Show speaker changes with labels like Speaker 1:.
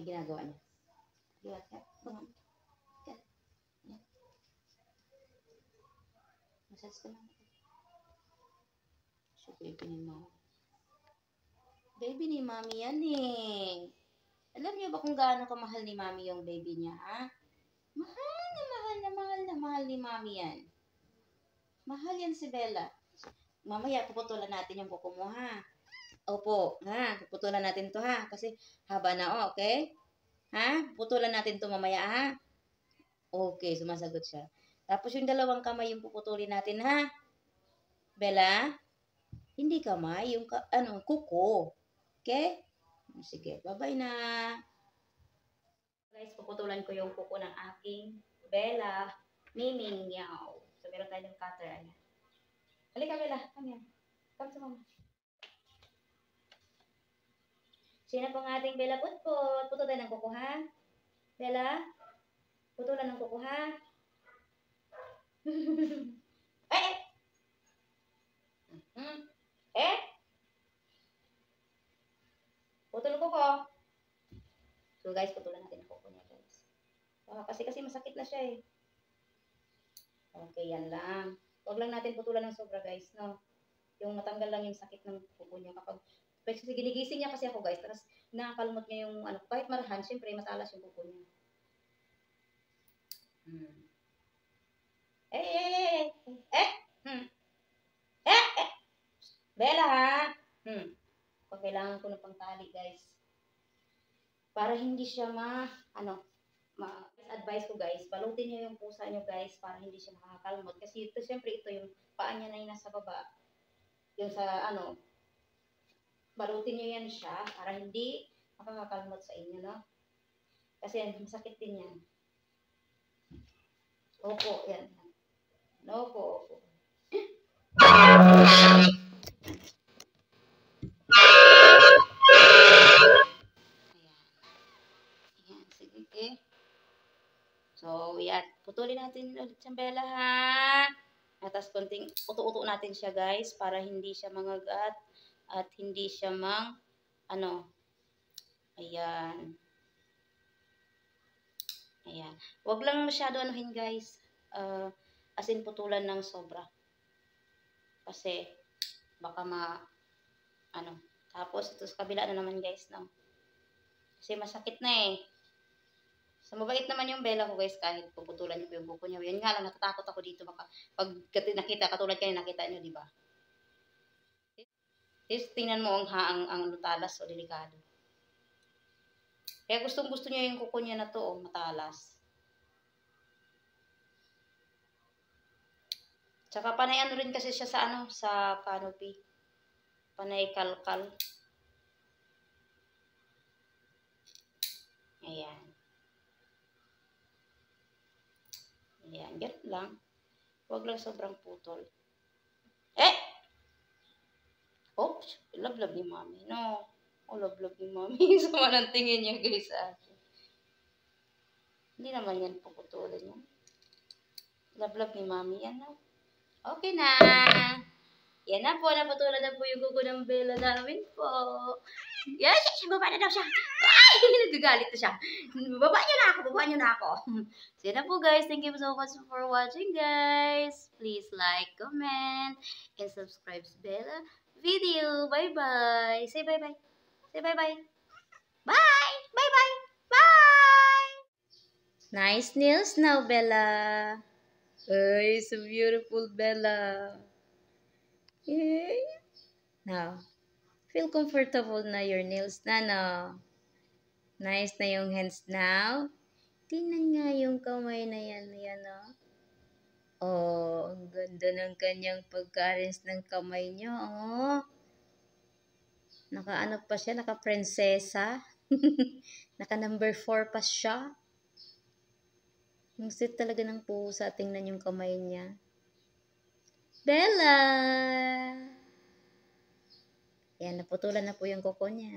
Speaker 1: Yung ginagawa niya. Yan, yan. Come on. Yan. Yan. Massage ka lang. So, baby ni mami. Baby ni mami yan eh. Alam niyo ba kung gaano kamahal ni mami yung baby niya, ha? Mahal na mahal na mahal na mahal ni mami yan. Mahal yan si Bella. Mamaya, puputulan natin yung kuko mo, ha? Opo, ha? Puputulan natin to, ha? Kasi haba na, oh, okay? Ha? Puputulan natin to mamaya, ha? Okay, sumasagot siya. Tapos yung dalawang kamay yung puputulin natin, ha? Bella? Hindi kamay, yung ka, ano, kuko. Okay? Sige, bye-bye na. Guys, puputulan ko yung kuko ng aking Bella. Miming meow. So, meron tayong cutter. Ayan. Halika, Bella. Come here. Come sa mama. Sino pong ating Bella Putput? Putulan ng kuko, ha? Bella? Putulan ng kuko, ha? eh, eh! Hmm? Eh? Putol ko ko. So guys, putulan natin ang kuko niya guys. Ah, kasi kasi masakit na siya eh. Okay, yan lang. Huwag lang natin putulan ng sobra guys, no? Yung matanggal lang yung sakit ng kuko niya kapag kasi ginigising niya kasi ako guys, tapos nakakalmot niya yung ano, kahit marahan, syempre matalas yung kuko niya. Hmm. Eh, eh, eh, eh, eh, hmm. eh, eh, Bella, ha? Hmm. Pag kailangan ko ng pangtali, guys. Para hindi siya ma, ano, ma, advice ko guys, balutin niyo yung pusa niyo guys para hindi siya makakalmot. Kasi ito, syempre ito yung paa niya na yung nasa baba. Yung sa, ano, balutin niyo yan siya para hindi makakakalmot sa inyo, no? Kasi masakit din yan. Opo, yan. Opo, opo. Sige. Okay. So, yan. Putulin natin ulit siyang bela, ha? At tas konting uto-uto natin siya, guys, para hindi siya mangagat at hindi siya mang, ano, ayan. Ayan. Huwag lang masyado anuhin, guys. Uh, as in, putulan ng sobra. Kasi, baka ma, ano, tapos, ito sa kabila na naman, guys, no? Kasi masakit na eh. So, mabait naman yung bela ko, guys, kahit puputulan niyo yung buko niya. Yan nga lang, natatakot ako dito. Baka, pag nakita, katulad kayo, nakita niyo, di ba? Is, tingnan mo ang haang ang, ang talas o delikado. Kaya gustong gusto niya yung kuko niya na to, oh, matalas. Tsaka panay ano rin kasi siya sa ano, sa canopy. Panay kalkal. Ayan. Ayan, ganun lang. Huwag lang sobrang putol. Eh! Oops, love-love ni mami. No. Oh, love-love ni mami. Sama ng tingin niya guys sa akin. Hindi naman yan puputulin yan. Love-love ni mami yan, no? Okay na. Yan na po, naputulan na po yung gugo ng bela namin po. Siya, siya, baba na daw siya. Ay, nagagalit na siya. Baba niyo na ako, baba niyo na ako. So, yan na po guys. Thank you so much for watching guys. Please like, comment, and subscribe to Bella video. Bye-bye. Say bye-bye. Say bye-bye. Bye! Bye-bye! Bye! Nice nails now, Bella. Ay, so beautiful, Bella. Yay! Now, feel comfortable na your nails na, no? Nice na yung hands now. Tingnan nga yung kamay na yan, yan, no? Oh, ang ganda ng kanyang pagka-rinse ng kamay niyo, oh. Naka-ano pa siya, naka-prinsesa. naka number 4 pa siya. Ang sweet talaga ng pusa. Tingnan yung kamay niya. Bella! Naputulan na po yung kuko niya.